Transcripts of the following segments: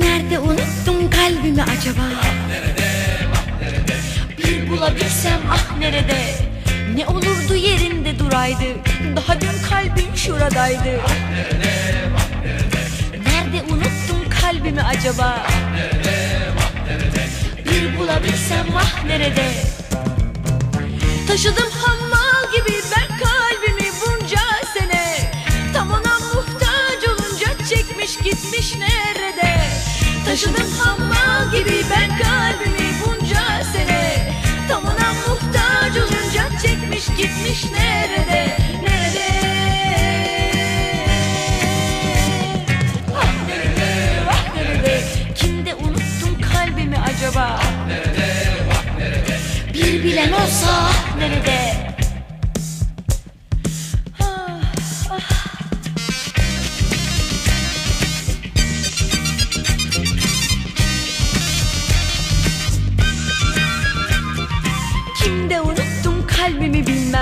Nerede? Unuttum kalbimi acaba? Bir bulabilsem ah nerede? Ne olurdu yerinde duraydı. Daha dün kalbim şuradaydı. Nerede unuttum kalbimi acaba? Bir bulabilsem ah nerede? Taşıdım hamur gitmiş nerede? Taşıdım hammal gibi ben kalbimi bunca sene. Tam ona muhtaç olunca çekmiş gitmiş nerede? Nerede? Ah nerede? Ah nerede? Kimde unuttum kalbimi acaba? Bir bilen olsa nerede?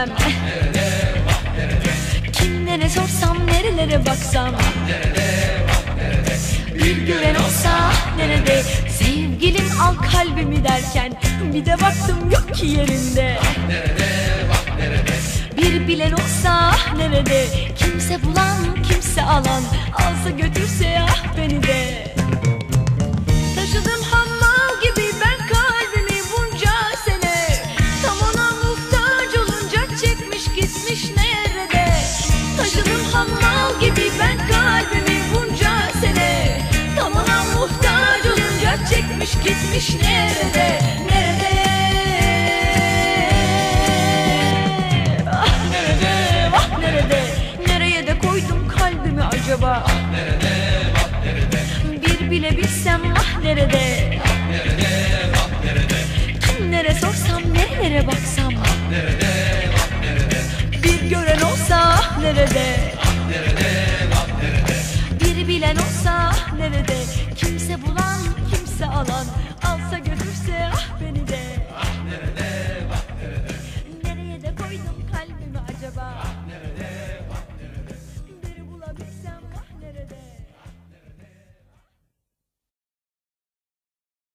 Bilmem Kimlere sorsam nerelere baksam? Bir gören olsa nerede? Sevgilim al kalbimi derken Bir de baktım yok ki yerinde. Bir bilen olsa nerede? Kimse bulan kimse alan. Alsa götürse acaba? Ah nerede, bak nerede Bir bile bilsem ah nerede? Ah nerede, bak nerede Kimlere sorsam nerelere baksam? Ah nerede, bak nerede Bir gören olsa ah nerede? Ah nerede, bak nerede Bir bilen olsa ah nerede? Kimse bulan, kimse alan Alsa götürse ah beni de. Ah nerede, bak nerede Nereye de koydum